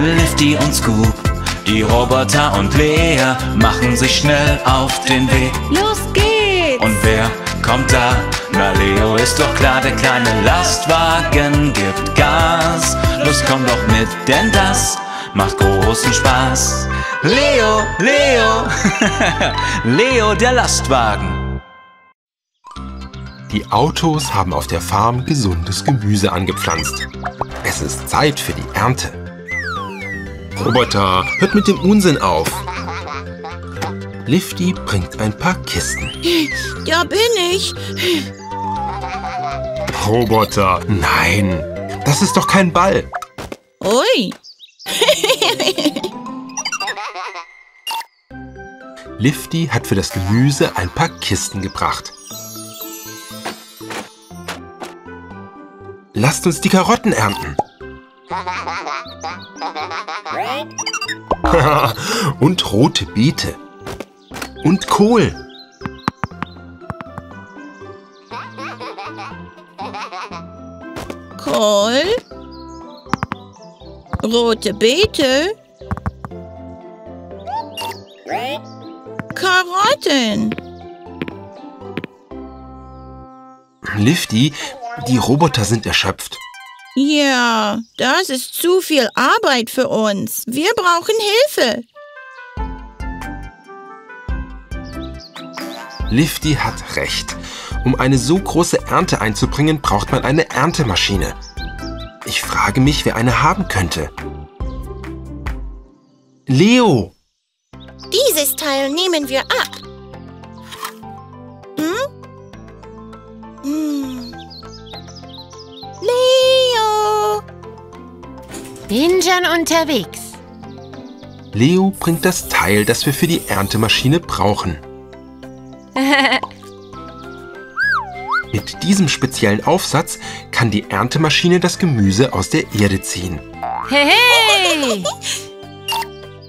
Lifty und Scoop. Die Roboter und Lea machen sich schnell auf den Weg. Los geht's! Und wer kommt da? Na, Leo ist doch klar, der kleine Lastwagen gibt Gas. Los, komm doch mit, denn das macht großen Spaß. Leo, Leo, Leo der Lastwagen. Die Autos haben auf der Farm gesundes Gemüse angepflanzt. Es ist Zeit für die Ernte. Roboter, hört mit dem Unsinn auf. Lifty bringt ein paar Kisten. Da bin ich. Roboter, nein, das ist doch kein Ball. Ui. Lifty hat für das Gemüse ein paar Kisten gebracht. Lasst uns die Karotten ernten. Und rote Beete. Und Kohl. Kohl. Rote Beete. Karotten. Lifty, die Roboter sind erschöpft. Ja, das ist zu viel Arbeit für uns. Wir brauchen Hilfe. Lifty hat recht. Um eine so große Ernte einzubringen, braucht man eine Erntemaschine. Ich frage mich, wer eine haben könnte. Leo! Dieses Teil nehmen wir ab. Bin schon unterwegs. Leo bringt das Teil, das wir für die Erntemaschine brauchen. Mit diesem speziellen Aufsatz kann die Erntemaschine das Gemüse aus der Erde ziehen. Hey, hey!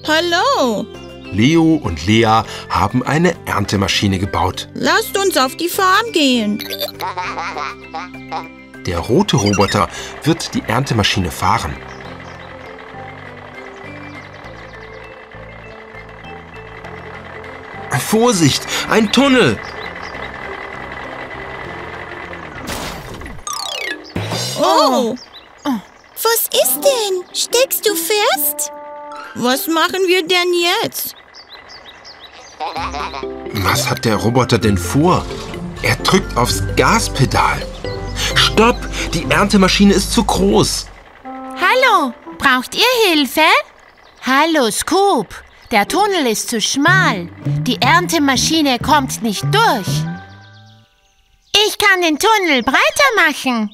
Hallo. Leo und Lea haben eine Erntemaschine gebaut. Lasst uns auf die Farm gehen. Der rote Roboter wird die Erntemaschine fahren. Vorsicht, ein Tunnel! Oh, Was ist denn? Steckst du fest? was machen wir denn jetzt? Was hat der Roboter denn vor? Er drückt aufs Gaspedal. Stopp! Die Erntemaschine ist zu groß. Hallo, braucht ihr Hilfe? Hallo, Scoop. Der Tunnel ist zu schmal. Die Erntemaschine kommt nicht durch. Ich kann den Tunnel breiter machen.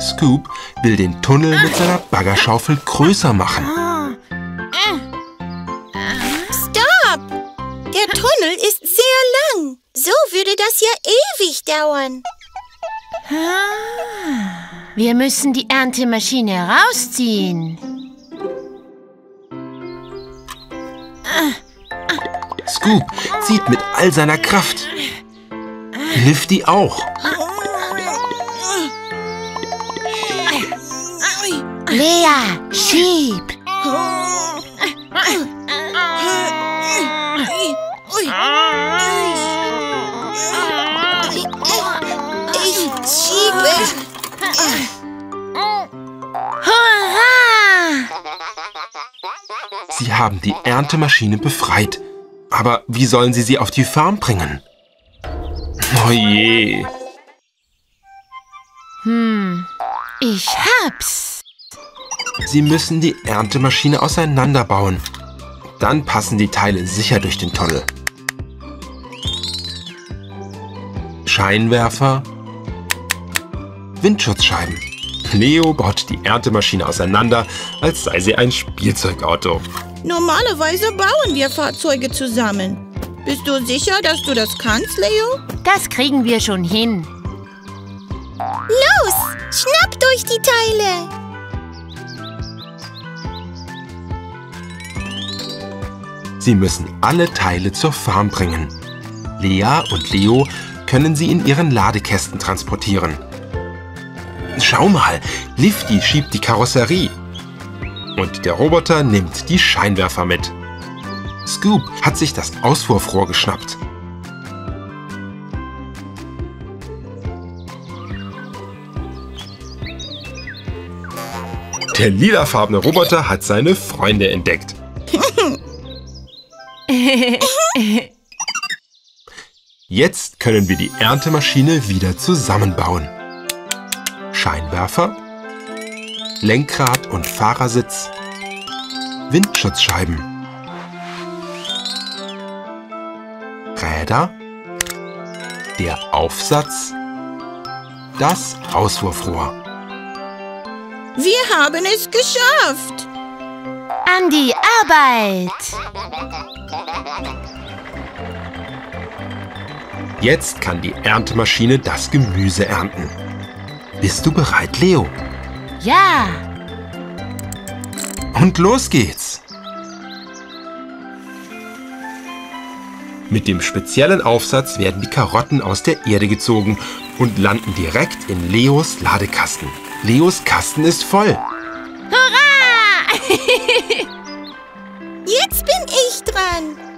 Scoop will den Tunnel mit seiner Baggerschaufel größer machen. Stopp! Der Tunnel ist sehr lang. So würde das ja ewig dauern. Wir müssen die Erntemaschine rausziehen. Scoop zieht mit all seiner Kraft. Lifty auch. Lea, schieb. Ich schiebe. Sie haben die Erntemaschine befreit. Aber wie sollen sie sie auf die Farm bringen? Oh je. Ich hab's. Sie müssen die Erntemaschine auseinanderbauen. Dann passen die Teile sicher durch den Tunnel. Scheinwerfer. Windschutzscheiben. Leo baut die Erntemaschine auseinander, als sei sie ein Spielzeugauto. Normalerweise bauen wir Fahrzeuge zusammen. Bist du sicher, dass du das kannst, Leo? Das kriegen wir schon hin. Los, schnappt euch die Teile. Sie müssen alle Teile zur Farm bringen. Lea und Leo können sie in ihren Ladekästen transportieren. Schau mal, Lifty schiebt die Karosserie. Und der Roboter nimmt die Scheinwerfer mit. Scoop hat sich das Auswurfrohr geschnappt. Der lilafarbene Roboter hat seine Freunde entdeckt. Jetzt können wir die Erntemaschine wieder zusammenbauen. Scheinwerfer, Lenkrad und Fahrersitz, Windschutzscheiben, Räder, der Aufsatz, das Auswurfrohr. Wir haben es geschafft. An die Arbeit! Jetzt kann die Erntemaschine das Gemüse ernten. Bist du bereit, Leo? Ja, Und los geht's! Mit dem speziellen Aufsatz werden die Karotten aus der Erde gezogen und landen direkt in Leos Ladekasten. Leos Kasten ist voll. Jetzt bin ich dran.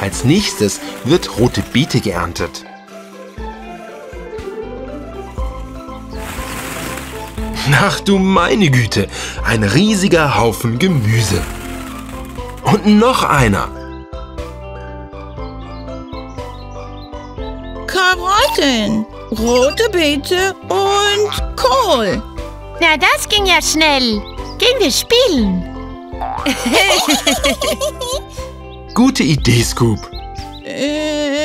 Als nächstes wird rote Beete geerntet. Ach du meine Güte, ein riesiger Haufen Gemüse. Und noch einer. Karotten, rote Beete und Kohl. na das ging ja schnell. Gehen wir spielen. Gute Idee, Scoop. Äh,